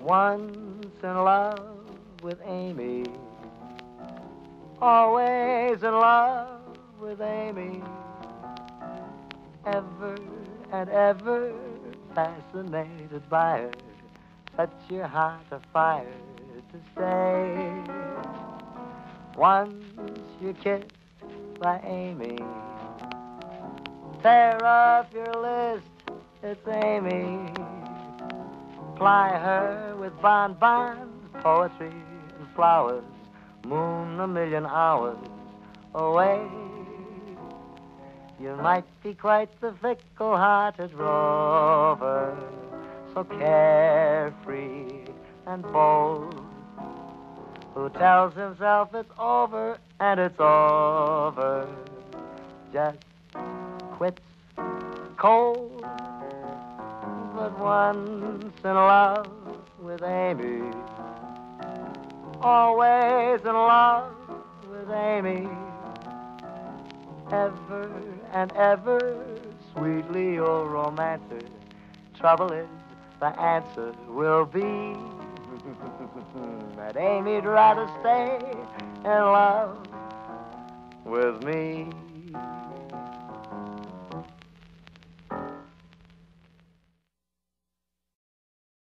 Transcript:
Once in love with Amy. Always in love with Amy. Ever and ever fascinated by her. Set your heart afire to stay. Once you're kissed by Amy. Tear off your list, it's Amy. Ply her with bonbons, poetry, and flowers. Moon a million hours away. You might be quite the fickle-hearted rover, so carefree and bold, who tells himself it's over and it's over. Just quits cold, was once in love with Amy. Always in love with Amy. Ever and ever sweetly your romancer. Trouble is, the answer will be that Amy'd rather stay in love with me.